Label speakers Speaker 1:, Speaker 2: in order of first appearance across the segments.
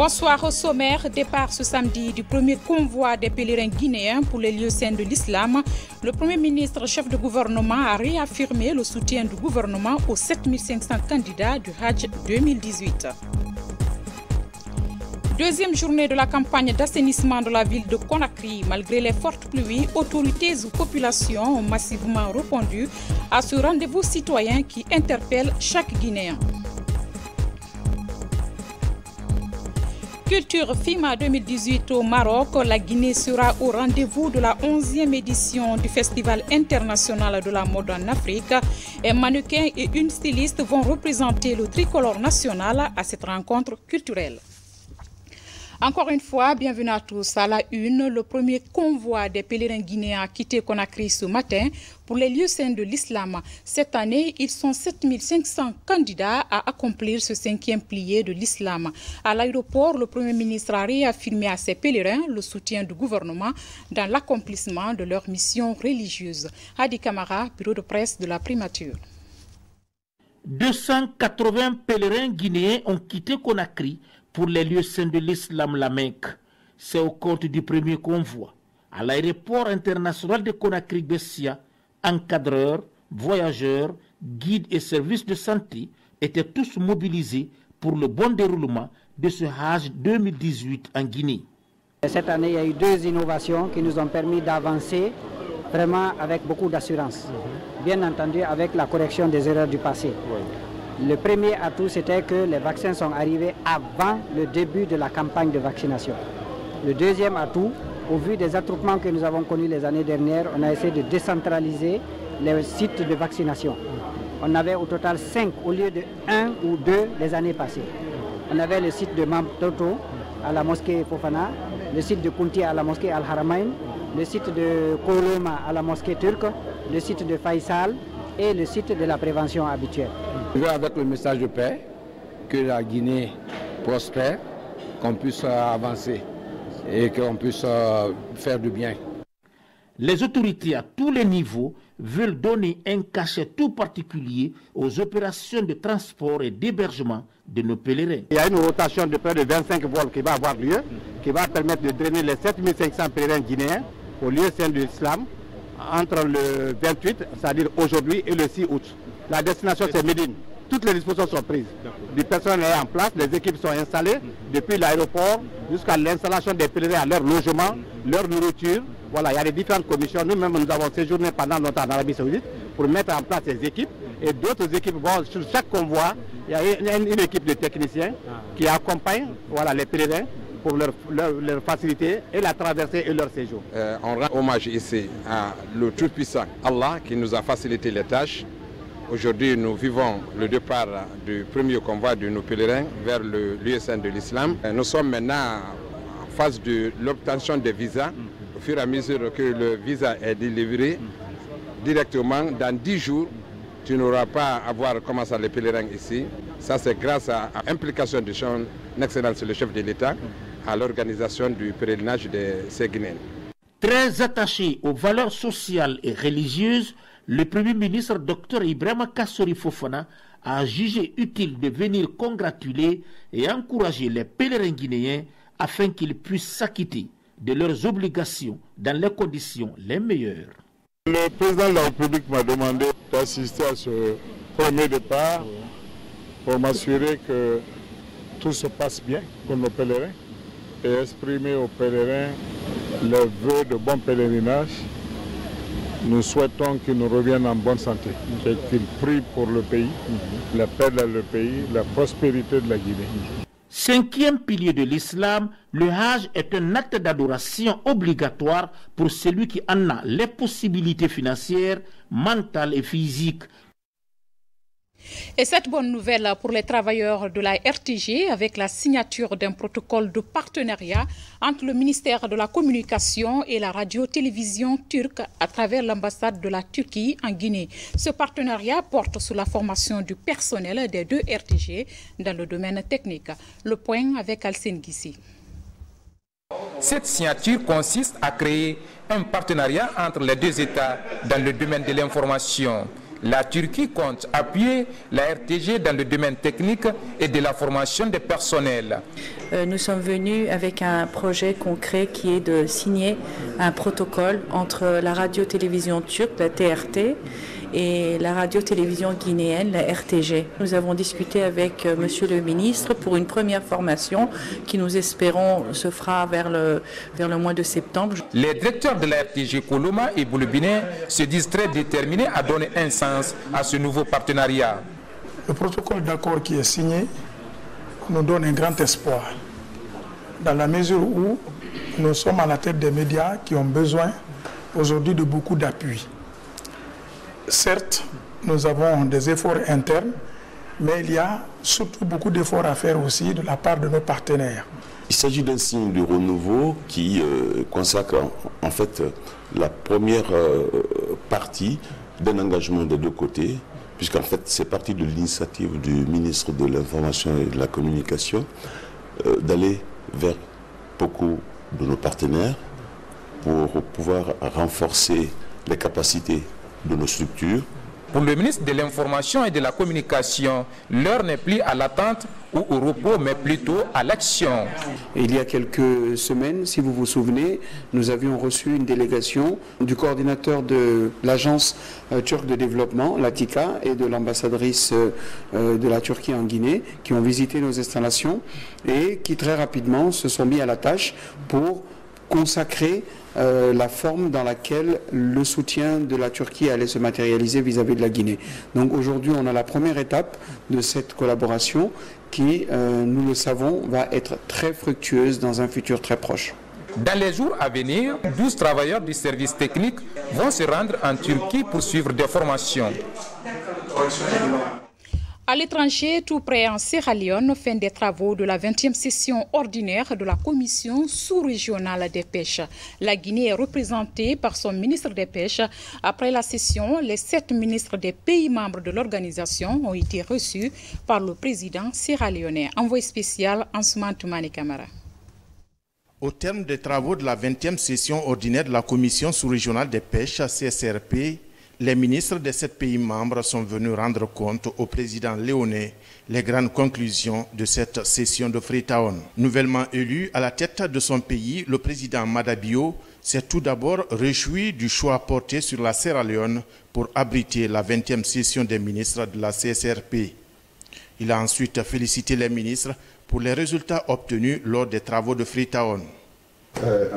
Speaker 1: Bonsoir au sommaire. Départ ce samedi du premier convoi des pèlerins guinéens pour les lieux saints de l'islam. Le Premier ministre, chef de gouvernement, a réaffirmé le soutien du gouvernement aux 7500 candidats du Hajj 2018. Deuxième journée de la campagne d'assainissement de la ville de Conakry. Malgré les fortes pluies, autorités ou populations ont massivement répondu à ce rendez-vous citoyen qui interpelle chaque Guinéen. Culture FIMA 2018 au Maroc, la Guinée sera au rendez-vous de la 11e édition du Festival international de la mode en Afrique. Un mannequin et une styliste vont représenter le tricolore national à cette rencontre culturelle. Encore une fois, bienvenue à tous. À la une, le premier convoi des pèlerins guinéens a quitté Conakry ce matin pour les lieux saints de l'islam. Cette année, ils sont 7500 candidats à accomplir ce cinquième plié de l'islam. À l'aéroport, le Premier ministre a réaffirmé à ses pèlerins le soutien du gouvernement dans l'accomplissement de leur mission religieuse. Hadi Kamara, bureau de presse de la primature.
Speaker 2: 280 pèlerins guinéens ont quitté Conakry pour les lieux saints de l'islam, la Mecque. C'est au compte du premier convoi. À l'aéroport international de Conakry-Bessia, encadreurs, voyageurs, guides et services de santé étaient tous mobilisés pour le bon déroulement de ce Hajj 2018 en Guinée.
Speaker 3: Cette année, il y a eu deux innovations qui nous ont permis d'avancer vraiment avec beaucoup d'assurance. Bien entendu, avec la correction des erreurs du passé. Le premier atout, c'était que les vaccins sont arrivés avant le début de la campagne de vaccination. Le deuxième atout, au vu des attroupements que nous avons connus les années dernières, on a essayé de décentraliser les sites de vaccination. On avait au total cinq au lieu de un ou deux les années passées. On avait le site de Mamtoto à la mosquée Fofana, le site de Kunti à la mosquée Al-Haramain, le site de Koloma à la mosquée turque, le site de Faisal et le site de la prévention habituelle.
Speaker 4: Je veux avec le message de paix, que la Guinée prospère, qu'on puisse avancer et qu'on puisse faire du bien.
Speaker 2: Les autorités à tous les niveaux veulent donner un cachet tout particulier aux opérations de transport et d'hébergement de nos pèlerins.
Speaker 5: Il y a une rotation de près de 25 vols qui va avoir lieu, qui va permettre de drainer les 7500 pèlerins guinéens au lieu saint de l'islam entre le 28, c'est-à-dire aujourd'hui, et le 6 août. La destination, c'est Médine. Toutes les dispositions sont prises. Du personnel est en place, les équipes sont installées, depuis l'aéroport jusqu'à l'installation des pèlerins à leur logement, leur nourriture. Voilà, il y a des différentes commissions. Nous-mêmes, nous avons séjourné pendant longtemps en Arabie Saoudite pour mettre en place ces équipes. Et d'autres équipes vont sur chaque convoi. Il y a une, une équipe de techniciens qui accompagne voilà, les pèlerins pour leur, leur, leur, faciliter et la traversée et leur séjour.
Speaker 6: Euh, on rend hommage ici à le Tout-Puissant, Allah, qui nous a facilité les tâches. Aujourd'hui, nous vivons le départ du premier convoi de nos pèlerins vers saint de l'islam. Nous sommes maintenant en phase de l'obtention des visas. Au fur et à mesure que le visa est délivré, directement, dans 10 jours, tu n'auras pas à voir comment ça les pèlerins ici. Ça, c'est grâce à l'implication de son Excellence le chef de l'État à l'organisation du pèlerinage de Séguinène.
Speaker 2: Très attaché aux valeurs sociales et religieuses, le Premier ministre Dr Ibrahim Kassori Fofana a jugé utile de venir congratuler et encourager les pèlerins guinéens afin qu'ils puissent s'acquitter de leurs obligations dans les conditions les meilleures.
Speaker 7: Le président de la République m'a demandé d'assister à ce premier départ pour m'assurer que tout se passe bien pour nos pèlerins et exprimer aux pèlerins les vœux de bon pèlerinage. Nous souhaitons qu'ils nous reviennent en bonne santé et qu'ils prient pour le pays, la paix dans le pays, la prospérité de la Guinée.
Speaker 2: Cinquième pilier de l'islam, le Hajj est un acte d'adoration obligatoire pour celui qui en a les possibilités financières, mentales et physiques
Speaker 1: et cette bonne nouvelle pour les travailleurs de la RTG avec la signature d'un protocole de partenariat entre le ministère de la Communication et la radio-télévision turque à travers l'ambassade de la Turquie en Guinée. Ce partenariat porte sur la formation du personnel des deux RTG dans le domaine technique. Le point avec Alcine Gissi.
Speaker 8: Cette signature consiste à créer un partenariat entre les deux États dans le domaine de l'information La Turquie compte appuyer la RTG dans le domaine technique et de la formation des personnels.
Speaker 9: Euh, nous sommes venus avec un projet concret qui est de signer un protocole entre la radio-télévision turque, la TRT, et la radio-télévision guinéenne, la RTG. Nous avons discuté avec euh, Monsieur le ministre pour une première formation qui nous espérons se fera vers le, vers le mois de septembre.
Speaker 8: Les directeurs de la RTG Coloma et Boulebine se disent très déterminés à donner un sens à ce nouveau partenariat.
Speaker 7: Le protocole d'accord qui est signé nous donne un grand espoir dans la mesure où nous sommes à la tête des médias qui ont besoin aujourd'hui de beaucoup d'appui. Certes, nous avons des efforts internes, mais il y a surtout beaucoup d'efforts à faire aussi de la part de nos partenaires.
Speaker 10: Il s'agit d'un signe de renouveau qui euh, consacre en, fait la première euh, partie d'un engagement des deux côtés, puisqu'en fait c'est parti de l'initiative du ministre de l'Information et de la Communication euh, d'aller vers beaucoup de nos partenaires pour pouvoir renforcer les capacités de nos structures.
Speaker 8: Pour le ministre de l'Information et de la Communication, l'heure n'est plus à l'attente ou au repos, mais plutôt à l'action.
Speaker 11: Il y a quelques semaines, si vous vous souvenez, nous avions reçu une délégation du coordinateur de l'agence euh, turque de développement, l'ATICA, et de l'ambassadrice euh, de la Turquie en Guinée, qui ont visité nos installations et qui très rapidement se sont mis à la tâche pour consacrer euh, la forme dans laquelle le soutien de la Turquie allait se matérialiser vis-à-vis de la Guinée. Donc aujourd'hui, on a la première étape de cette collaboration qui, euh, nous le savons, va être très fructueuse dans un futur très proche.
Speaker 8: Dans les jours à venir, 12 travailleurs du service technique vont se rendre en Turquie pour suivre des formations.
Speaker 1: À l'étranger, tout près en Sierra Leone, fin des travaux de la 20e session ordinaire de la Commission sous-régionale des pêches. La Guinée est représentée par son ministre des Pêches. Après la session, les sept ministres des pays membres de l'organisation ont été reçus par le président sierra-léonais. Envoyé spécial Ansuman Toumani Kamara.
Speaker 12: Au terme des travaux de la 20e session ordinaire de la Commission sous-régionale des pêches, CSRP, les ministres de sept pays membres sont venus rendre compte au président léonais les grandes conclusions de cette session de Freetown. Nouvellement élu à la tête de son pays, le président Madabio s'est tout d'abord réjoui du choix porté sur la Sierra Leone pour abriter la 20e session des ministres de la CSRP. Il a ensuite félicité les ministres pour les résultats obtenus lors des travaux de Freetown.
Speaker 13: Uh,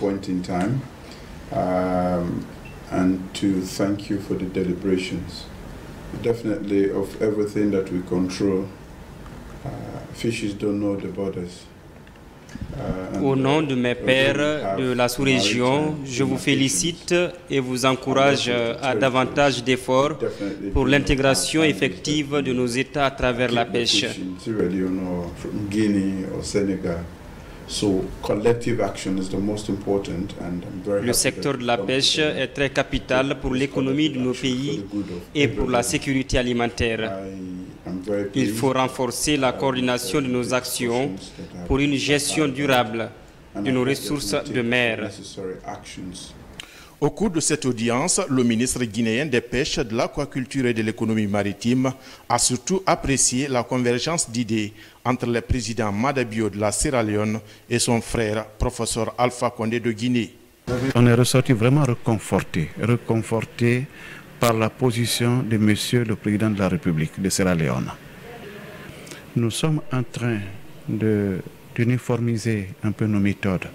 Speaker 13: point in time. Um, and to thank you for the deliberations. Definitely, of everything that we control, uh, fishes don't know the borders.
Speaker 14: Uh, Au nom de mes pères de la sous-région, je vous félicite et vous encourage à davantage d'efforts pour l'intégration effective de nos États à travers la pêche. Le secteur de la pêche est très capital pour l'économie de nos pays et pour la sécurité alimentaire. Il faut renforcer la coordination de nos actions pour une gestion durable de nos ressources de mer.
Speaker 12: Au cours de cette audience, le ministre guinéen des Pêches, de l'Aquaculture et de l'Économie maritime a surtout apprécié la convergence d'idées entre le président Madabio de la Sierra Leone et son frère, professeur Alpha Condé de Guinée.
Speaker 15: On est ressorti vraiment reconforté, reconforté par la position de monsieur le président de la République de Sierra Leone. Nous sommes en train d'uniformiser un peu nos méthodes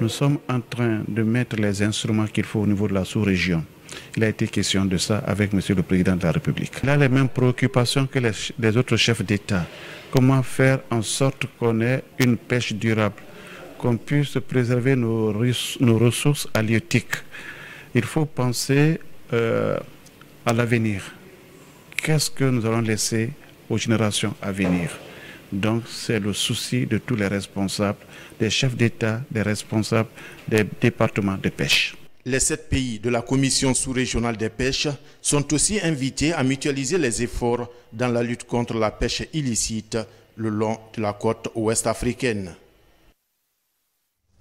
Speaker 15: nous sommes en train de mettre les instruments qu'il faut au niveau de la sous-région. Il a été question de ça avec Monsieur le Président de la République. Il a les mêmes préoccupations que les, autres chefs d'État. Comment faire en sorte qu'on ait une pêche durable, qu'on puisse préserver nos, nos, ressources halieutiques? Il faut penser euh, à l'avenir. Qu'est-ce que nous allons laisser aux générations à venir? Donc c'est le souci de tous les responsables, des chefs d'État, des responsables des départements de pêche.
Speaker 12: Les sept pays de la Commission sous-régionale des pêches sont aussi invités à mutualiser les efforts dans la lutte contre la pêche illicite le long de la côte ouest africaine.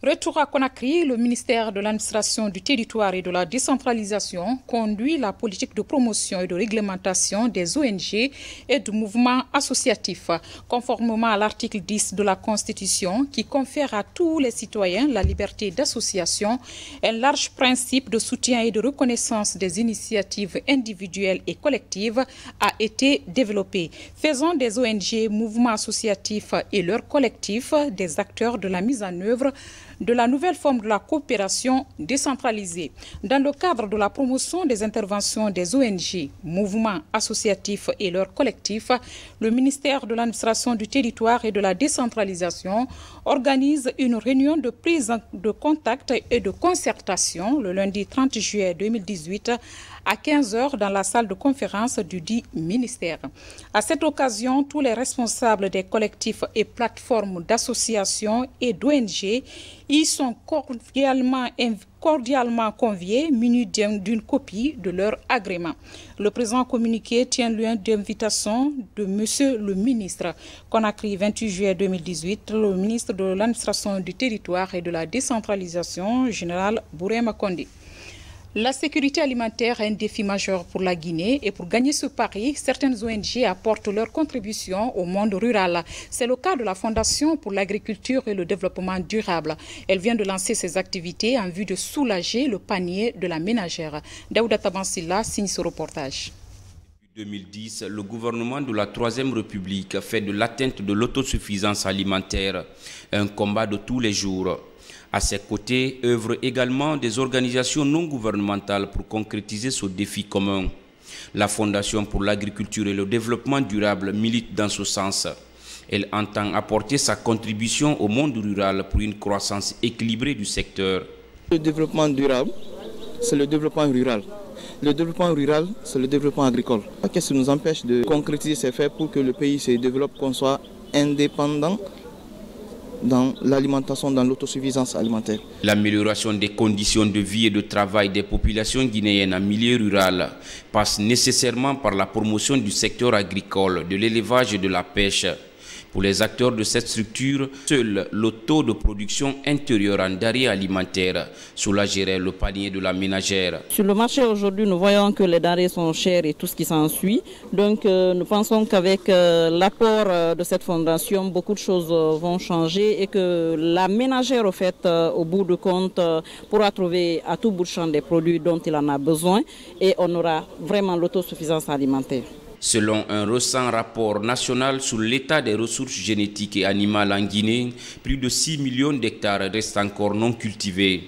Speaker 1: Retour à Conakry, le ministère de l'administration du territoire et de la décentralisation conduit la politique de promotion et de réglementation des ONG et du mouvement associatif, conformément à l'article 10 de la Constitution qui confère à tous les citoyens la liberté d'association. Un large principe de soutien et de reconnaissance des initiatives individuelles et collectives a été développé, faisant des ONG, mouvements associatifs et leurs collectifs des acteurs de la mise en œuvre de la nouvelle forme de la coopération décentralisée. Dans le cadre de la promotion des interventions des ONG, mouvements associatifs et leurs collectifs, le ministère de l'administration du territoire et de la décentralisation organise une réunion de prise de contact et de concertation le lundi 30 juillet 2018 à 15h dans la salle de conférence du dit ministère. À cette occasion, tous les responsables des collectifs et plateformes d'associations et d'ONG y sont cordialement, conviés, munis d'une copie de leur agrément. Le présent communiqué tient lieu d'invitation de Monsieur le ministre. Conakry, 28 juillet 2018, le ministre de l'administration du territoire et de la décentralisation, général Bouré Makondi. La sécurité alimentaire est un défi majeur pour la Guinée et pour gagner ce pari, certaines ONG apportent leur contribution au monde rural. C'est le cas de la Fondation pour l'agriculture et le développement durable. Elle vient de lancer ses activités en vue de soulager le panier de la ménagère. Daouda Tabansilla signe ce reportage.
Speaker 16: 2010, le gouvernement de la Troisième République fait de l'atteinte de l'autosuffisance alimentaire un combat de tous les jours. À ses côtés œuvrent également des organisations non gouvernementales pour concrétiser ce défi commun. La Fondation pour l'agriculture et le développement durable milite dans ce sens. Elle entend apporter sa contribution au monde rural pour une croissance équilibrée du secteur.
Speaker 17: Le développement durable, c'est le développement rural. Le développement rural, c'est le développement agricole. Qu'est-ce qui nous empêche de concrétiser ces faits pour que le pays se développe, qu'on soit indépendant dans l'alimentation, dans l'autosuffisance alimentaire.
Speaker 16: L'amélioration des conditions de vie et de travail des populations guinéennes en milieu rural passe nécessairement par la promotion du secteur agricole, de l'élevage et de la pêche. Pour les acteurs de cette structure, seul le taux de production intérieure en denrées alimentaires soulagerait le panier de la ménagère.
Speaker 18: Sur le marché aujourd'hui, nous voyons que les denrées sont chères et tout ce qui s'ensuit. Donc euh, nous pensons qu'avec euh, l'apport euh, de cette fondation, beaucoup de choses vont changer et que la ménagère, au fait, au bout de compte, pourra trouver à tout bout de champ des produits dont il en a besoin et on aura vraiment l'autosuffisance alimentaire.
Speaker 16: Selon un récent rapport national sur l'état des ressources génétiques et animales en Guinée, plus de 6 millions d'hectares restent encore non cultivés.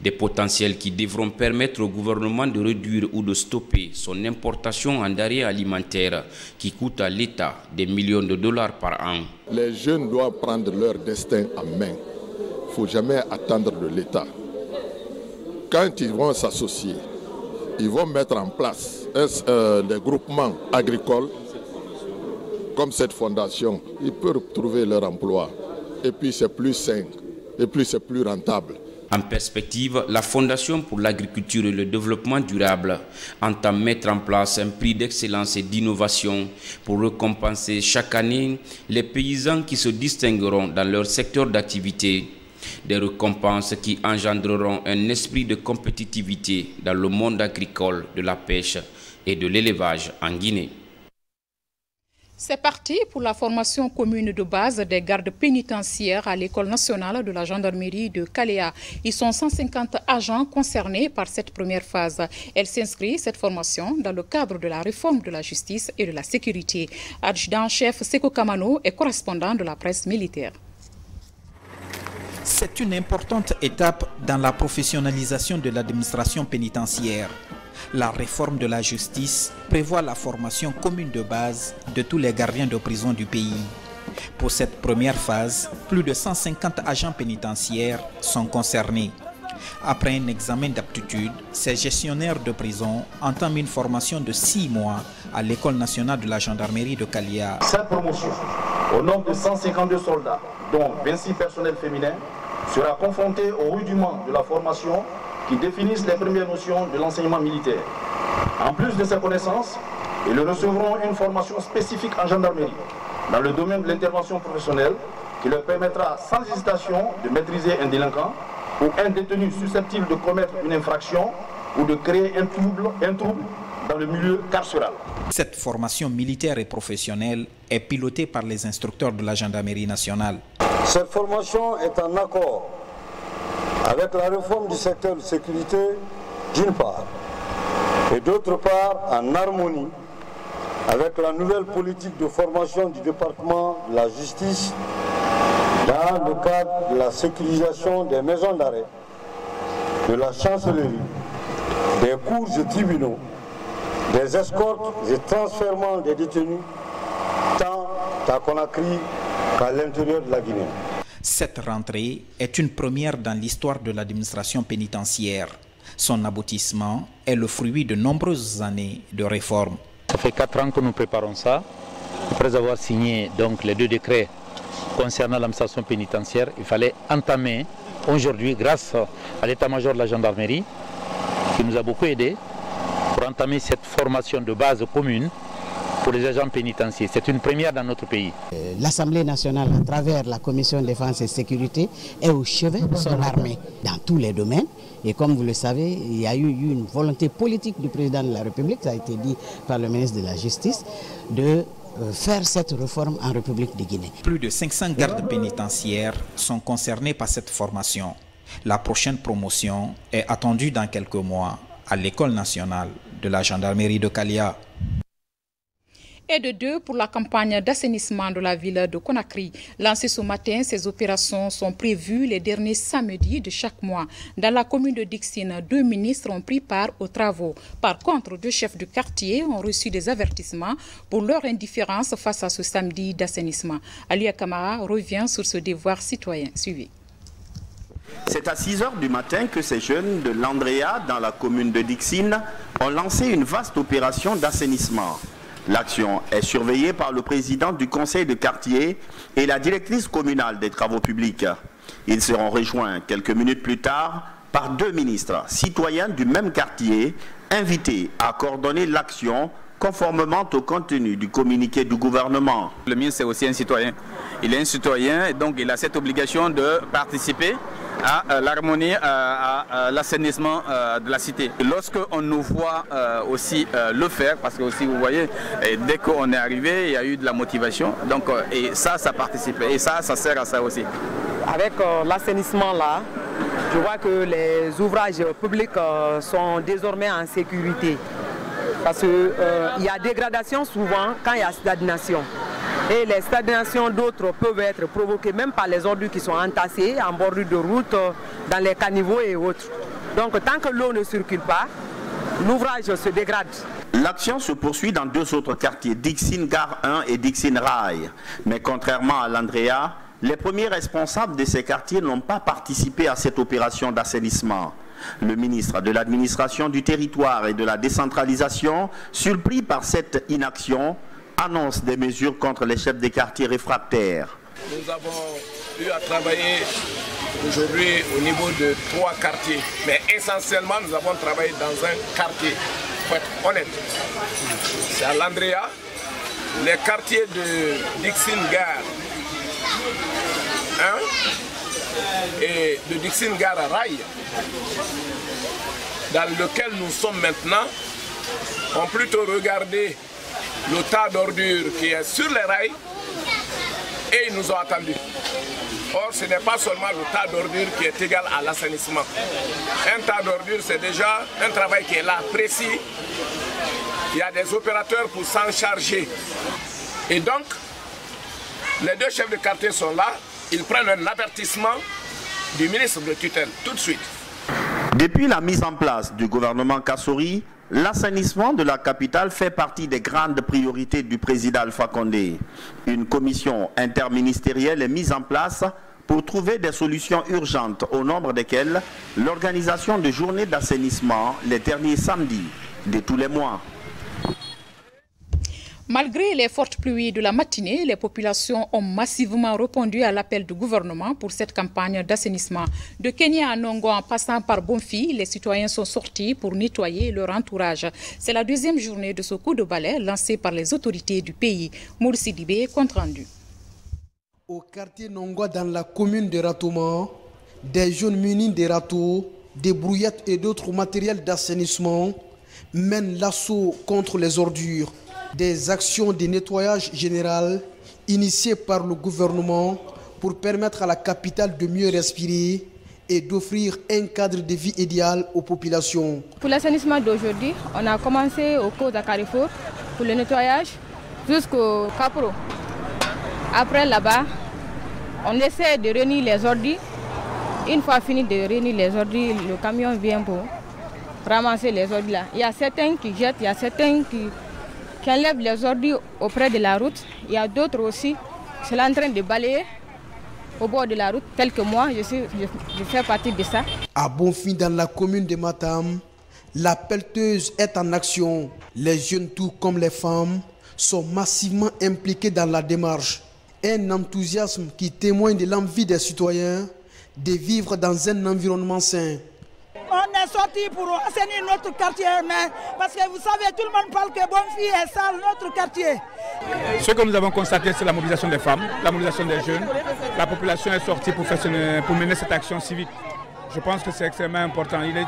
Speaker 16: Des potentiels qui devront permettre au gouvernement de réduire ou de stopper son importation en denrées alimentaires qui coûte à l'État des millions de dollars par an.
Speaker 19: Les jeunes doivent prendre leur destin en main. Il ne faut jamais attendre de l'État. Quand ils vont s'associer, ils vont mettre en place euh, des groupements agricoles comme cette fondation. Ils peuvent trouver leur emploi. Et puis c'est plus sain. Et puis c'est plus rentable.
Speaker 16: En perspective, la Fondation pour l'agriculture et le développement durable entend mettre en place un prix d'excellence et d'innovation pour récompenser chaque année les paysans qui se distingueront dans leur secteur d'activité des récompenses qui engendreront un esprit de compétitivité dans le monde agricole, de la pêche et de l'élevage en Guinée.
Speaker 1: C'est parti pour la formation commune de base des gardes pénitentiaires à l'École nationale de la gendarmerie de Caléa. Ils sont 150 agents concernés par cette première phase. Elle s'inscrit, cette formation, dans le cadre de la réforme de la justice et de la sécurité. Adjudant-chef Seko Kamano est correspondant de la presse militaire.
Speaker 20: C'est une importante étape dans la professionnalisation de l'administration pénitentiaire. La réforme de la justice prévoit la formation commune de base de tous les gardiens de prison du pays. Pour cette première phase, plus de 150 agents pénitentiaires sont concernés. Après un examen d'aptitude, ces gestionnaires de prison entament une formation de six mois à l'École nationale de la gendarmerie de Calia.
Speaker 21: Cette promotion, au nombre de 152 soldats, dont 26 personnels féminins, sera confrontée au rudiment de la formation qui définissent les premières notions de l'enseignement militaire. En plus de ces connaissances, ils recevront une formation spécifique en gendarmerie dans le domaine de l'intervention professionnelle qui leur permettra sans hésitation de maîtriser un délinquant ou un détenu susceptible de commettre une infraction ou de créer un trouble, un trouble dans le milieu carcéral.
Speaker 20: Cette formation militaire et professionnelle est pilotée par les instructeurs de la gendarmerie nationale.
Speaker 22: Cette formation est en accord avec la réforme du secteur de sécurité d'une part et d'autre part en harmonie avec la nouvelle politique de formation du département de la justice dans le cadre de la sécurisation des maisons d'arrêt, de la chancellerie, des cours et tribunaux, des escortes et transferts des détenus, tant à Conakry qu'à l'intérieur de la Guinée.
Speaker 20: Cette rentrée est une première dans l'histoire de l'administration pénitentiaire. Son aboutissement est le fruit de nombreuses années de réformes.
Speaker 23: Ça fait quatre ans que nous préparons ça. Après avoir signé donc les deux décrets concernant l'administration pénitentiaire, il fallait entamer aujourd'hui, grâce à l'état-major de la gendarmerie, qui nous a beaucoup aidé, pour entamer cette formation de base commune pour les agents pénitentiaires. C'est une première dans notre pays.
Speaker 24: L'Assemblée nationale, à travers la Commission de défense et sécurité, est au chevet de son armée dans tous les domaines. Et comme vous le savez, il y a eu une volonté politique du président de la République, ça a été dit par le ministre de la Justice, de faire cette réforme en République de Guinée.
Speaker 20: Plus de 500 gardes pénitentiaires sont concernés par cette formation. La prochaine promotion est attendue dans quelques mois à l'École nationale de la gendarmerie de Kalia
Speaker 1: et de deux pour la campagne d'assainissement de la ville de Conakry. Lancée ce matin, ces opérations sont prévues les derniers samedis de chaque mois. Dans la commune de Dixine, deux ministres ont pris part aux travaux. Par contre, deux chefs de quartier ont reçu des avertissements pour leur indifférence face à ce samedi d'assainissement. Alia Kamara revient sur ce devoir citoyen. Suivi.
Speaker 25: C'est à 6 heures du matin que ces jeunes de l'Andrea, dans la commune de Dixine, ont lancé une vaste opération d'assainissement. L'action est surveillée par le président du conseil de quartier et la directrice communale des travaux publics. Ils seront rejoints quelques minutes plus tard par deux ministres citoyens du même quartier invités à coordonner l'action conformément au contenu du communiqué du gouvernement.
Speaker 26: Le ministre est aussi un citoyen. Il est un citoyen et donc il a cette obligation de participer à euh, l'harmonie, euh, à, l'assainissement euh, de la cité. Lorsque on nous voit aussi le faire, parce que aussi vous voyez, dès qu'on est arrivé, il y a eu de la motivation. Donc et ça, ça participe et ça, ça sert à ça aussi.
Speaker 27: Avec l'assainissement là, je vois que les ouvrages publics sont désormais en sécurité. Parce qu'il y a dégradation souvent quand il y a stagnation. Et les stagnations d'autres peuvent être provoquées même par les ordures qui sont entassées en bordure de route, dans les caniveaux et autres. Donc tant que l'eau ne circule pas, l'ouvrage se dégrade.
Speaker 25: L'action se poursuit dans deux autres quartiers, Dixine Gare 1 et Dixine Rail. Mais contrairement à l'Andrea, les premiers responsables de ces quartiers n'ont pas participé à cette opération d'assainissement. Le ministre de l'administration du territoire et de la décentralisation, surpris par cette inaction, annonce des mesures contre les chefs des quartiers réfractaires.
Speaker 28: Nous avons eu à travailler aujourd'hui au niveau de trois quartiers, mais essentiellement nous avons travaillé dans un quartier, pour être honnête. C'est à l'Andrea, les quartiers de Dixon Gare 1 et de Dixon Gare Rail, dans lequel nous sommes maintenant, ont plutôt regardé le tas d'ordures qui est sur les rails et ils nous ont attendus. Or, ce n'est pas seulement le tas d'ordures qui est égal à l'assainissement. Un tas d'ordures, c'est déjà un travail qui est là, précis. Il y a des opérateurs pour s'en charger. Et donc, les deux chefs de quartier sont là. Ils prennent un avertissement du ministre de tutelle tout de suite.
Speaker 25: Depuis la mise en place du gouvernement Kassori, L'assainissement de la capitale fait partie des grandes priorités du président Alpha Condé. Une commission interministérielle est mise en place pour trouver des solutions urgentes, au nombre desquelles l'organisation de journées d'assainissement les derniers samedis de tous les mois.
Speaker 1: Malgré les fortes pluies de la matinée, les populations ont massivement répondu à l'appel du gouvernement pour cette campagne d'assainissement. De Kenya à Nongo en passant par Bonfi, les citoyens sont sortis pour nettoyer leur entourage. C'est la deuxième journée de ce coup de balai lancé par les autorités du pays. Moursi Dibé, compte rendu.
Speaker 29: Au quartier Nongwa, dans la commune de Ratouma, des jeunes munis de râteaux, des brouillettes et d'autres matériels d'assainissement mènent l'assaut contre les ordures. Des actions de nettoyage général initiées par le gouvernement pour permettre à la capitale de mieux respirer et d'offrir un cadre de vie idéal aux populations.
Speaker 30: Pour l'assainissement d'aujourd'hui, on a commencé au cours de Carrefour pour le nettoyage jusqu'au Capro. Après là-bas, on essaie de réunir les ordures. Une fois fini de réunir les ordures, le camion vient pour ramasser les ordures là. Il y a certains qui jettent, il y a certains qui, qui enlèvent les ordures auprès de la route. Il y a d'autres aussi, c'est en train de balayer au bord de la route, tel que moi, je, fais partie de ça.
Speaker 29: À Bonfim, dans la commune de Matam, la pelleteuse est en action. Les jeunes, tout comme les femmes, sont massivement impliqués dans la démarche. Un enthousiasme qui témoigne de l'envie des citoyens de vivre dans un environnement sain.
Speaker 31: On est sorti pour assainir notre quartier, mais parce que vous savez, tout le monde parle que Bonfi est sale, notre quartier.
Speaker 32: Ce que nous avons constaté, c'est la mobilisation des femmes, la mobilisation des jeunes. La population est sortie pour, mener cette action civique. Je pense que c'est extrêmement important. Il est,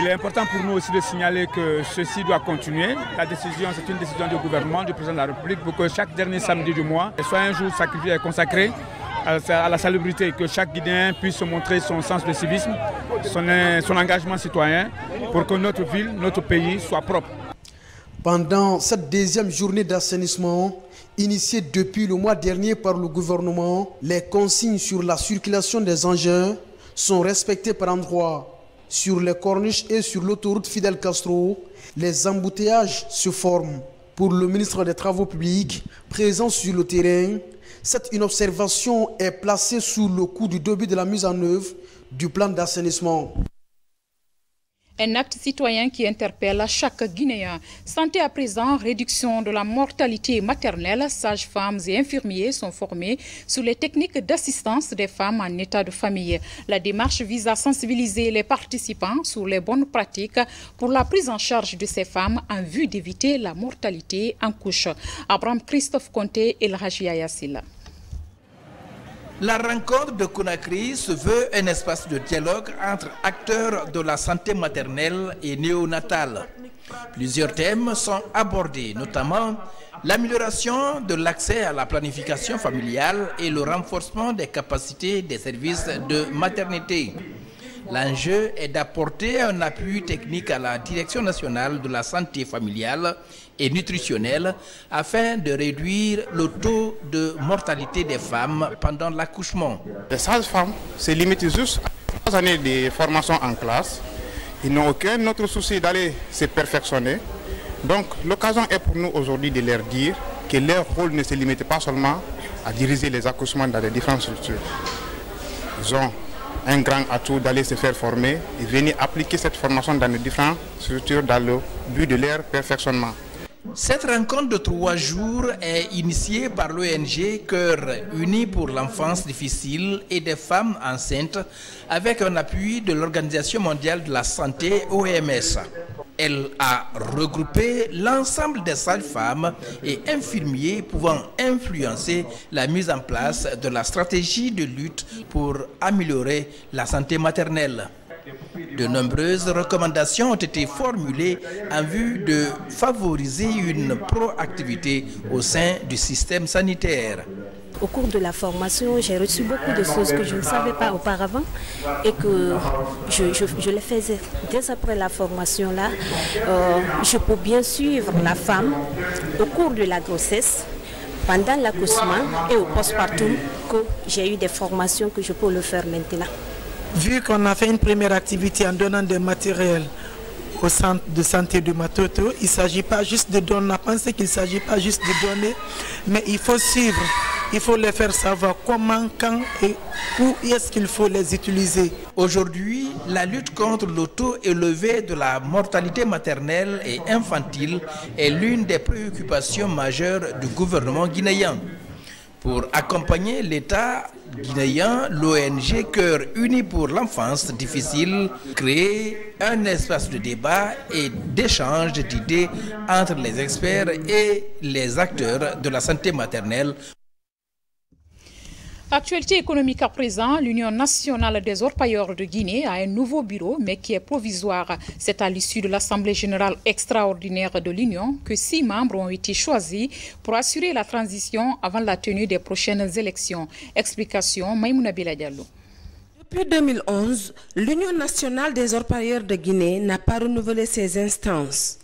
Speaker 32: il est important pour nous aussi de signaler que ceci doit continuer. La décision, c'est une décision du gouvernement, du président de la République, pour que chaque dernier samedi du mois soit un jour sacrifié et consacré à la salubrité, que chaque Guinéen puisse montrer son sens de civisme, son, son engagement citoyen, pour que notre ville, notre pays soit propre.
Speaker 29: Pendant cette deuxième journée d'assainissement, initiée depuis le mois dernier par le gouvernement, les consignes sur la circulation des engins sont respectées par endroits. Sur les corniches et sur l'autoroute Fidel Castro, les embouteillages se forment. Pour le ministre des Travaux publics, présent sur le terrain, cette inobservation est placée sous le coup du début de la mise en œuvre du plan d'assainissement.
Speaker 1: Un acte citoyen qui interpelle chaque Guinéen. Santé à présent, réduction de la mortalité maternelle, sages-femmes et infirmiers sont formés sur les techniques d'assistance des femmes en état de famille. La démarche vise à sensibiliser les participants sur les bonnes pratiques pour la prise en charge de ces femmes en vue d'éviter la mortalité en couche. Abraham Christophe Conté et Raji Ayassila.
Speaker 20: La rencontre de Conakry se veut un espace de dialogue entre acteurs de la santé maternelle et néonatale. Plusieurs thèmes sont abordés, notamment l'amélioration de l'accès à la planification familiale et le renforcement des capacités des services de maternité. L'enjeu est d'apporter un appui technique à la Direction nationale de la santé familiale et nutritionnelle afin de réduire le taux de mortalité des femmes pendant l'accouchement.
Speaker 33: Les sages-femmes se limitent juste à trois années de formation en classe. Ils n'ont aucun autre souci d'aller se perfectionner. Donc l'occasion est pour nous aujourd'hui de leur dire que leur rôle ne se limite pas seulement à diriger les accouchements dans les différentes structures. Ils ont un grand atout d'aller se faire former et venir appliquer cette formation dans les différentes structures dans le but de leur perfectionnement.
Speaker 20: Cette rencontre de trois jours est initiée par l'ONG Cœur Uni pour l'enfance difficile et des femmes enceintes avec un appui de l'Organisation mondiale de la santé OMS. Elle a regroupé l'ensemble des sages-femmes et infirmiers pouvant influencer la mise en place de la stratégie de lutte pour améliorer la santé maternelle. De nombreuses recommandations ont été formulées en vue de favoriser une proactivité au sein du système sanitaire.
Speaker 34: Au cours de la formation, j'ai reçu beaucoup de choses que je ne savais pas auparavant et que je, les faisais. Dès après la formation là, euh, je peux bien suivre la femme au cours de la grossesse, pendant l'accouchement et au postpartum que j'ai eu des formations que je peux le faire maintenant.
Speaker 31: Vu qu'on a fait une première activité en donnant des matériels au centre de santé de Matoto, il ne s'agit pas juste de donner, on a pensé qu'il ne s'agit pas juste de donner, mais il faut suivre, il faut les faire savoir comment, quand et où est-ce qu'il faut les utiliser.
Speaker 20: Aujourd'hui, la lutte contre le taux élevé de la mortalité maternelle et infantile est l'une des préoccupations majeures du gouvernement guinéen. Pour accompagner l'État guinéen, l'ONG Cœur Uni pour l'enfance difficile crée un espace de débat et d'échange d'idées entre les experts et les acteurs de la santé maternelle
Speaker 1: Actualité économique à présent, l'Union nationale des orpailleurs de Guinée a un nouveau bureau, mais qui est provisoire. C'est à l'issue de l'Assemblée générale extraordinaire de l'Union que six membres ont été choisis pour assurer la transition avant la tenue des prochaines élections. Explication Maïmouna Diallo.
Speaker 35: Depuis 2011, l'Union nationale des orpailleurs de Guinée n'a pas renouvelé ses instances.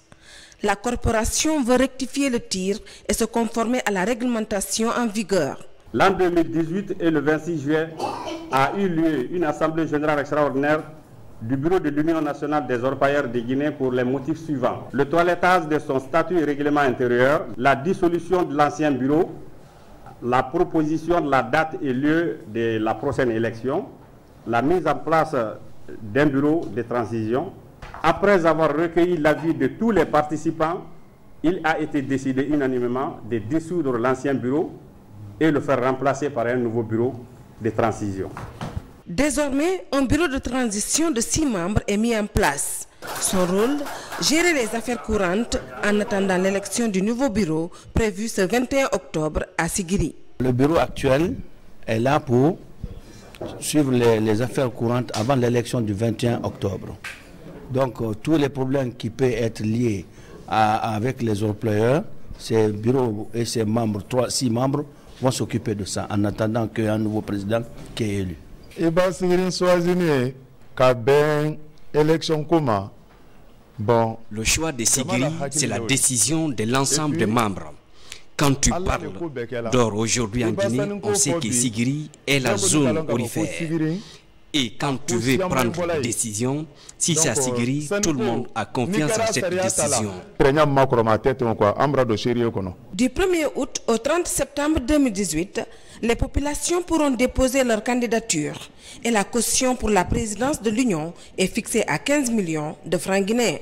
Speaker 35: La corporation veut rectifier le tir et se conformer à la réglementation en vigueur.
Speaker 36: L'an 2018 et le 26 juillet a eu lieu une assemblée générale extraordinaire du bureau de l'Union nationale des orpailleurs de Guinée pour les motifs suivants. Le toilettage de son statut et règlement intérieur, la dissolution de l'ancien bureau, la proposition de la date et lieu de la prochaine élection, la mise en place d'un bureau de transition. Après avoir recueilli l'avis de tous les participants, il a été décidé unanimement de dissoudre l'ancien bureau et le faire remplacer par un nouveau bureau de transition.
Speaker 35: Désormais, un bureau de transition de six membres est mis en place. Son rôle, gérer les affaires courantes en attendant l'élection du nouveau bureau prévu ce 21 octobre à Sigiri.
Speaker 37: Le bureau actuel est là pour suivre les, affaires courantes avant l'élection du 21 octobre. Donc euh, tous les problèmes qui peuvent être liés avec les employeurs, ces bureaux et ces membres, trois, six membres, vont s'occuper de ça en attendant qu'il y ait un nouveau président qui est élu.
Speaker 38: Bon. Le choix de Sigiri, c'est la décision de l'ensemble des membres. Quand tu parles d'or aujourd'hui en Guinée, on sait que Sigiri est la zone orifère. Et quand tu veux prendre une décision, si c'est à Sigiri, tout le monde a confiance en cette décision.
Speaker 35: Du 1er août au 30 septembre 2018, les populations pourront déposer leur candidature et la caution pour la présidence de l'Union est fixée à 15 millions de francs guinéens.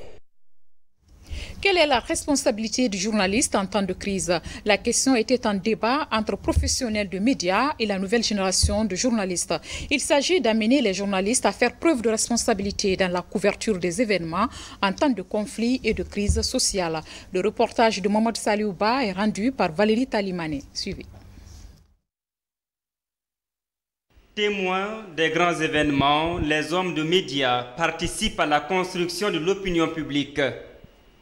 Speaker 1: Quelle est la responsabilité du journaliste en temps de crise? La question était en débat entre professionnels de médias et la nouvelle génération de journalistes. Il s'agit d'amener les journalistes à faire preuve de responsabilité dans la couverture des événements en temps de conflit et de crise sociale. Le reportage de Mohamed Saliouba est rendu par Valérie Talimane. Suivez.
Speaker 14: Témoins des grands événements, les hommes de médias participent à la construction de l'opinion publique.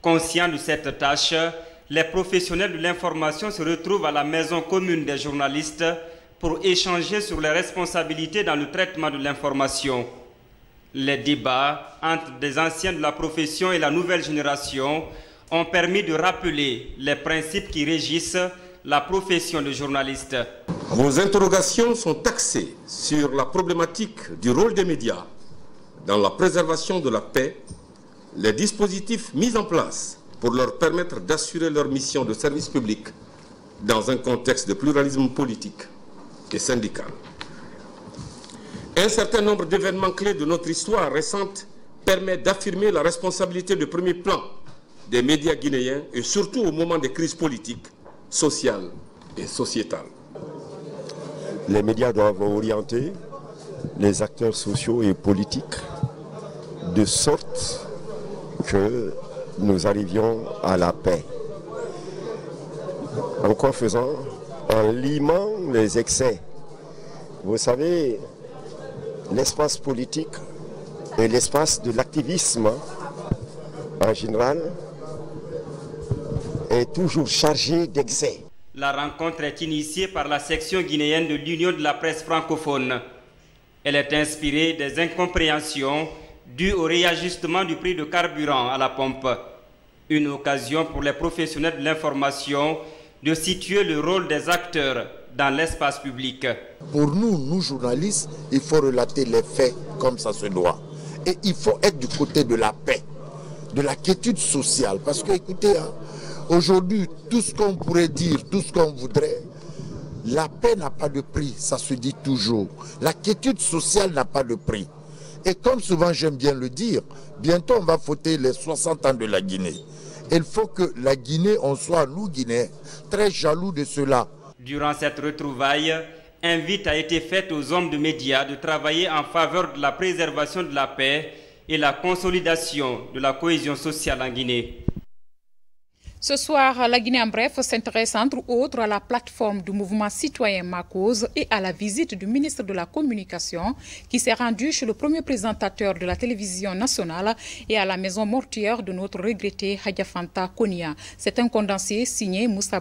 Speaker 14: Conscients de cette tâche, les professionnels de l'information se retrouvent à la maison commune des journalistes pour échanger sur les responsabilités dans le traitement de l'information. Les débats entre des anciens de la profession et la nouvelle génération ont permis de rappeler les principes qui régissent la profession de journaliste.
Speaker 39: Vos interrogations sont axées sur la problématique du rôle des médias dans la préservation de la paix les dispositifs mis en place pour leur permettre d'assurer leur mission de service public dans un contexte de pluralisme politique et syndical. Un certain nombre d'événements clés de notre histoire récente permettent d'affirmer la responsabilité de premier plan des médias guinéens et surtout au moment des crises politiques, sociales et sociétales.
Speaker 40: Les médias doivent orienter les acteurs sociaux et politiques de sorte que nous arrivions à la paix. En quoi faisant En limant les excès. Vous savez, l'espace politique et l'espace de l'activisme en général est toujours chargé d'excès.
Speaker 14: La rencontre est initiée par la section guinéenne de l'Union de la presse francophone. Elle est inspirée des incompréhensions dû au réajustement du prix de carburant à la pompe. Une occasion pour les professionnels de l'information de situer le rôle des acteurs dans l'espace public.
Speaker 41: Pour nous, nous journalistes, il faut relater les faits comme ça se doit. Et il faut être du côté de la paix, de la quiétude sociale. Parce que, écoutez, hein, aujourd'hui, tout ce qu'on pourrait dire, tout ce qu'on voudrait, la paix n'a pas de prix, ça se dit toujours. La quiétude sociale n'a pas de prix. Et comme souvent j'aime bien le dire, bientôt on va fêter les 60 ans de la Guinée. Il faut que la Guinée, on soit, nous Guinéens, très jaloux de cela.
Speaker 14: Durant cette retrouvaille, invite a été faite aux hommes de médias de travailler en faveur de la préservation de la paix et la consolidation de la cohésion sociale en Guinée.
Speaker 1: Ce soir, la Guinée en bref s'intéresse entre autres à la plateforme du mouvement citoyen Macose et à la visite du ministre de la Communication qui s'est rendu chez le premier présentateur de la télévision nationale et à la maison mortuaire de notre regretté Hadjafanta Konia. C'est un condensé signé Moussa.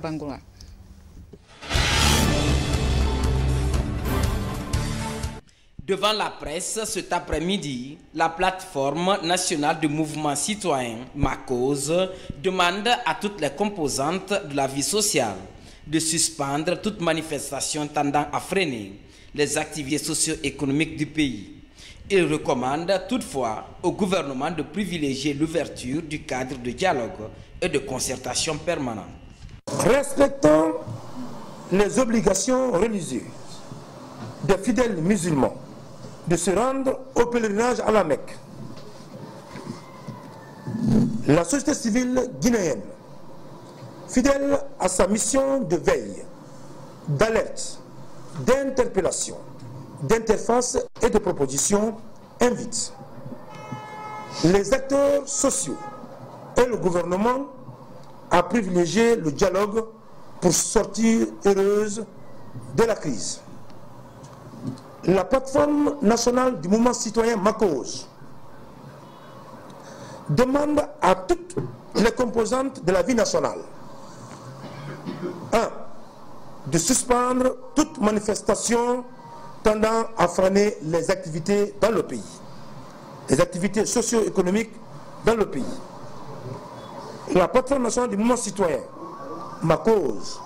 Speaker 42: Devant la presse cet après-midi, la plateforme nationale du mouvement citoyen Ma Cause demande à toutes les composantes de la vie sociale de suspendre toute manifestation tendant à freiner les activités socio-économiques du pays. Il recommande toutefois au gouvernement de privilégier l'ouverture du cadre de dialogue et de concertation permanente.
Speaker 43: Respectant les obligations religieuses des fidèles musulmans de se rendre au pèlerinage à la Mecque. La société civile guinéenne, fidèle à sa mission de veille, d'alerte, d'interpellation, d'interface et de proposition, invite les acteurs sociaux et le gouvernement à privilégier le dialogue pour sortir heureuse de la crise la plateforme nationale du mouvement citoyen Macos demande à toutes les composantes de la vie nationale 1. de suspendre toute manifestation tendant à freiner les activités dans le pays, les activités socio-économiques dans le pays. La plateforme nationale du mouvement citoyen Macos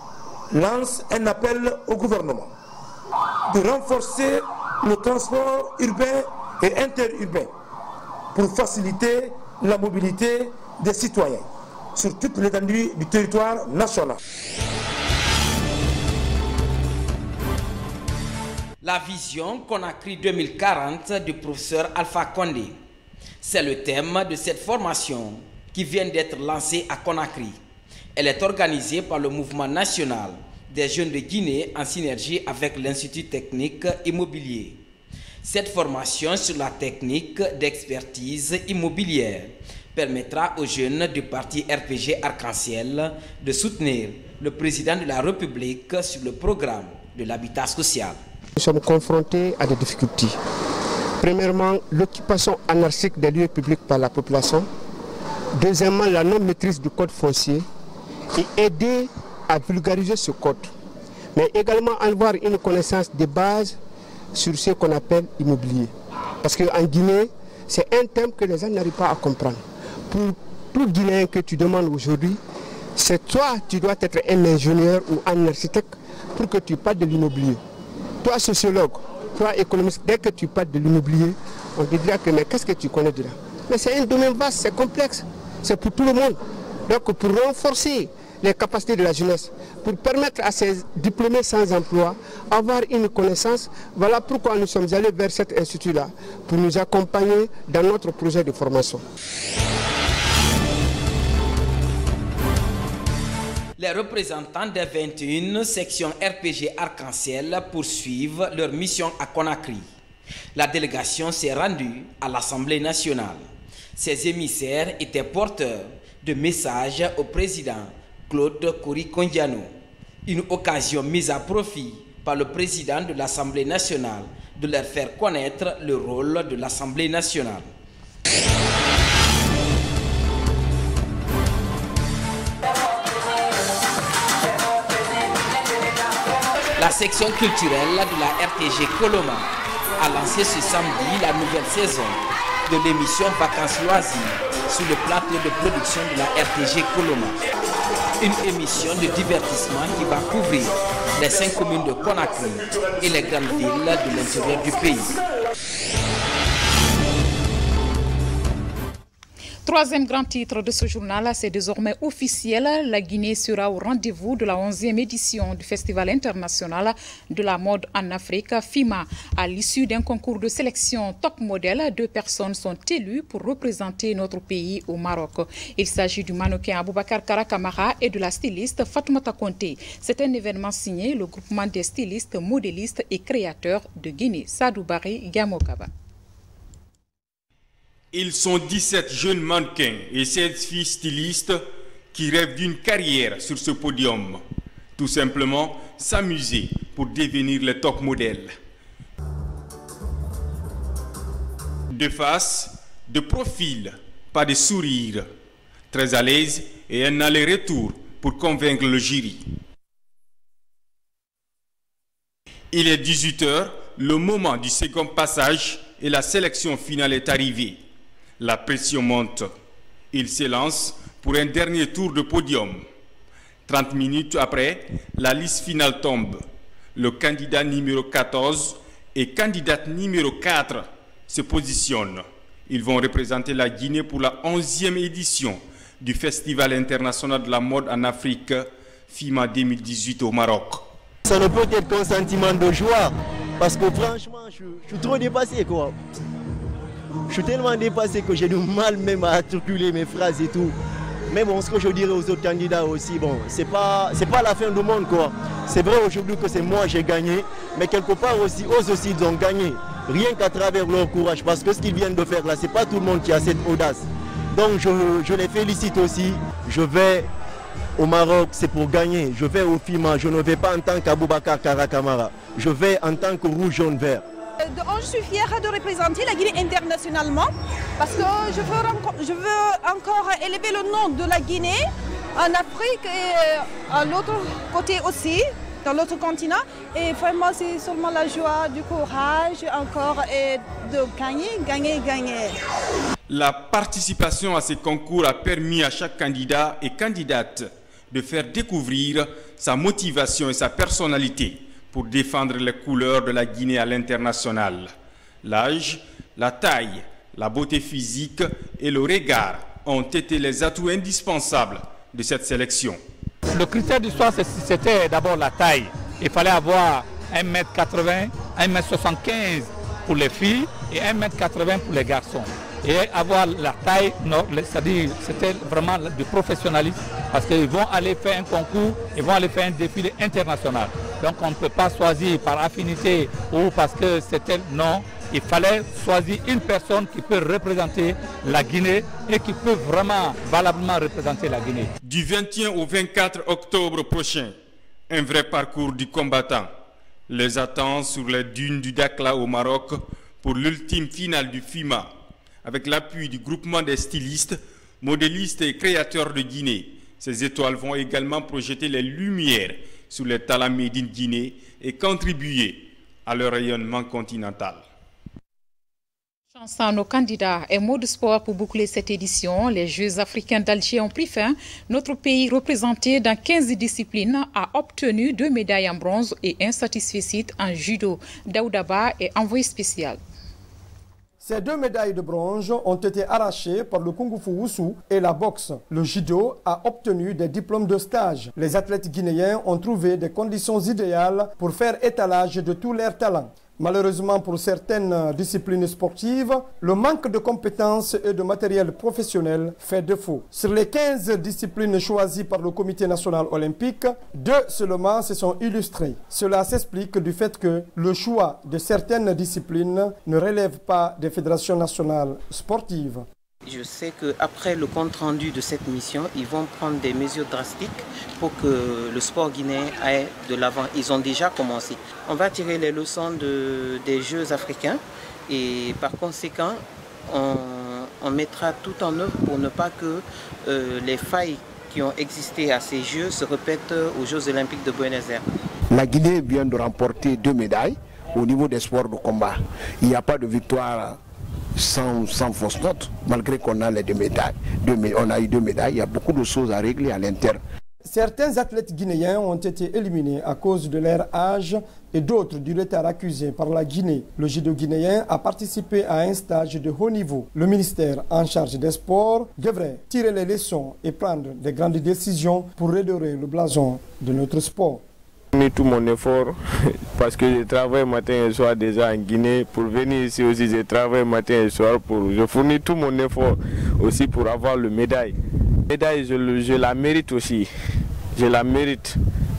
Speaker 43: lance un appel au gouvernement de renforcer le transport urbain et interurbain pour faciliter la mobilité des citoyens sur toute l'étendue du territoire national.
Speaker 42: La vision Conakry 2040 du professeur Alpha Condé. C'est le thème de cette formation qui vient d'être lancée à Conakry. Elle est organisée par le mouvement national des jeunes de Guinée en synergie avec l'Institut technique immobilier. Cette formation sur la technique d'expertise immobilière permettra aux jeunes du parti RPG Arc-en-Ciel de soutenir le président de la République sur le programme de l'habitat social.
Speaker 44: Nous sommes confrontés à des difficultés. Premièrement, l'occupation anarchique des lieux publics par la population. Deuxièmement, la non-maîtrise du code foncier et aider à vulgariser ce code, mais également avoir une connaissance de base sur ce qu'on appelle immobilier. Parce qu'en Guinée, c'est un thème que les gens n'arrivent pas à comprendre. Pour tout Guinéen que tu demandes aujourd'hui, c'est toi, tu dois être un ingénieur ou un architecte pour que tu parles de l'immobilier. Toi, sociologue, toi, économiste, dès que tu parles de l'immobilier, on te dira que mais qu'est-ce que tu connais de là? Mais c'est un domaine vaste, c'est complexe, c'est pour tout le monde. Donc pour renforcer les capacités de la jeunesse, pour permettre à ces diplômés sans emploi avoir une connaissance. Voilà pourquoi nous sommes allés vers cet institut-là, pour nous accompagner dans notre projet de formation.
Speaker 42: Les représentants des 21 sections RPG Arc-en-Ciel poursuivent leur mission à Conakry. La délégation s'est rendue à l'Assemblée nationale. Ces émissaires étaient porteurs de messages au président Claude Kondiano. Une occasion mise à profit par le président de l'Assemblée nationale de leur faire connaître le rôle de l'Assemblée nationale. La section culturelle de la RTG Coloma a lancé ce samedi la nouvelle saison de l'émission Vacances Loisirs sur le plateau de production de la RTG Coloma. Une émission de divertissement qui va couvrir les cinq communes de Conakry et les grandes villes de l'intérieur du pays.
Speaker 1: Troisième grand titre de ce journal, c'est désormais officiel. La Guinée sera au rendez-vous de la 11e édition du Festival international de la mode en Afrique, FIMA. À l'issue d'un concours de sélection top modèle, deux personnes sont élues pour représenter notre pays au Maroc. Il s'agit du mannequin Aboubakar Karakamara et de la styliste Fatoumata Conté. C'est un événement signé le groupement des stylistes, modélistes et créateurs de Guinée, Sadou Bari Gamokaba.
Speaker 12: Ils sont 17 jeunes mannequins et 16 filles stylistes qui rêvent d'une carrière sur ce podium. Tout simplement s'amuser pour devenir le top modèle. De face, de profil, pas de sourire. Très à l'aise et un aller-retour pour convaincre le jury. Il est 18h, le moment du second passage et la sélection finale est arrivée. La pression monte. Il s'élance pour un dernier tour de podium. 30 minutes après, la liste finale tombe. Le candidat numéro 14 et candidate numéro 4 se positionnent. Ils vont représenter la Guinée pour la 11e édition du Festival international de la mode en Afrique, FIMA 2018 au Maroc.
Speaker 43: Ça ne peut être qu'un sentiment de joie, parce que franchement, je, suis trop dépassé quoi. Je suis tellement dépassé que j'ai du mal même à articuler mes phrases et tout. Mais bon, ce que je dirais aux autres candidats aussi, bon, c'est pas, pas la fin du monde quoi. C'est vrai aujourd'hui que c'est moi j'ai gagné, mais quelque part aussi, eux aussi ils ont gagné. Rien qu'à travers leur courage, parce que ce qu'ils viennent de faire là, c'est pas tout le monde qui a cette audace. Donc je, les félicite aussi. Je vais au Maroc, c'est pour gagner. Je vais au FIMA, je ne vais pas en tant qu'Aboubacar Karakamara. Je vais en tant que rouge, jaune, vert.
Speaker 45: Je suis fière de représenter la Guinée internationalement parce que je veux, je veux encore élever le nom de la Guinée en Afrique et à l'autre côté aussi, dans l'autre continent. Et vraiment, c'est seulement la joie, du courage encore et de gagner, gagner, gagner.
Speaker 12: La participation à ces concours a permis à chaque candidat et candidate de faire découvrir sa motivation et sa personnalité pour défendre les couleurs de la Guinée à l'international. L'âge, la taille, la beauté physique et le regard ont été les atouts indispensables de cette sélection.
Speaker 36: Le critère du soir, c'était d'abord la taille. Il fallait avoir 1m80, 1m75 pour les filles et 1m80 pour les garçons et avoir la taille, c'est-à-dire c'était vraiment du professionnalisme parce qu'ils vont aller faire un concours, ils vont aller faire un défilé international. Donc on ne peut pas choisir par affinité ou parce que c'était non. Il fallait choisir une personne qui peut représenter la Guinée et qui peut vraiment valablement représenter la Guinée.
Speaker 12: Du 21 au 24 octobre prochain, un vrai parcours du combattant les attend sur les dunes du Dakla au Maroc pour l'ultime finale du FIMA avec l'appui du groupement des stylistes, modélistes et créateurs de Guinée. Ces étoiles vont également projeter les lumières sur les talents made Guinée et contribuer à leur rayonnement continental.
Speaker 1: Chance à nos candidats et mots de sport pour boucler cette édition. Les Jeux africains d'Alger ont pris fin. Notre pays, représenté dans 15 disciplines, a obtenu deux médailles en bronze et un satisfait en judo. Daoudaba est envoyé spécial.
Speaker 46: Ces deux médailles de bronze ont été arrachées par le Kung Fu Wushu et la boxe. Le judo a obtenu des diplômes de stage. Les athlètes guinéens ont trouvé des conditions idéales pour faire étalage de tous leurs talents. Malheureusement pour certaines disciplines sportives, le manque de compétences et de matériel professionnel fait défaut. Sur les 15 disciplines choisies par le Comité national olympique, deux seulement se sont illustrées. Cela s'explique du fait que le choix de certaines disciplines ne relève pas des fédérations nationales sportives.
Speaker 47: Je sais qu'après le compte rendu de cette mission, ils vont prendre des mesures drastiques pour que le sport guinéen aille de l'avant. Ils ont déjà commencé. On va tirer les leçons des Jeux africains et par conséquent, on, mettra tout en œuvre pour ne pas que euh, les failles qui ont existé à ces Jeux se répètent aux Jeux olympiques de Buenos Aires.
Speaker 48: La Guinée vient de remporter deux médailles au niveau des sports de combat. Il n'y a pas de victoire sans, fausse note, malgré qu'on a les deux médailles. on a eu deux médailles, il y a beaucoup de choses à régler à l'interne.
Speaker 46: Certains athlètes guinéens ont été éliminés à cause de leur âge et d'autres du retard accusé par la Guinée. Le judo guinéen a participé à un stage de haut niveau. Le ministère en charge des sports devrait tirer les leçons et prendre des grandes décisions pour redorer le blason de notre sport
Speaker 41: fournis tout mon effort parce que je travaille matin et soir déjà en Guinée. Pour venir ici aussi, je travaille matin et soir. Pour, je fournis tout mon effort aussi pour avoir le médaille. médaille, je, la mérite aussi. Je la mérite.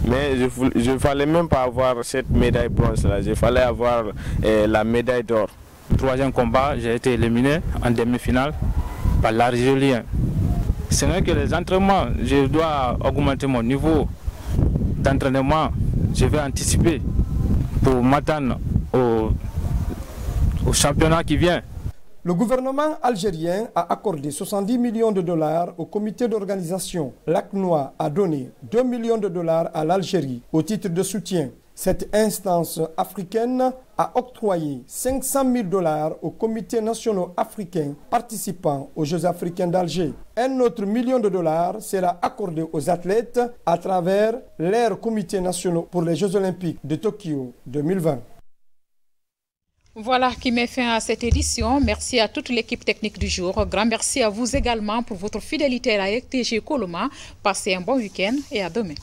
Speaker 41: Mais je ne fallait même pas avoir cette médaille bronze là. Je fallait avoir eh, la médaille d'or.
Speaker 49: Troisième combat, j'ai été éliminé en demi-finale par l'Argélien. Ce n'est que les entraînements. Je dois augmenter mon niveau d'entraînement. Je vais anticiper pour m'attendre au, championnat qui vient.
Speaker 46: Le gouvernement algérien a accordé 70 millions de dollars au comité d'organisation. L'ACNOA a donné 2 millions de dollars à l'Algérie au titre de soutien. Cette instance africaine a octroyé 500 000 dollars aux comités nationaux africains participant aux Jeux africains d'Alger. Un autre million de dollars sera accordé aux athlètes à travers leurs comités nationaux pour les Jeux olympiques de Tokyo 2020.
Speaker 1: Voilà qui met fin à cette édition. Merci à toute l'équipe technique du jour. Grand merci à vous également pour votre fidélité à la RTG Coloma. Passez un bon week-end et à demain.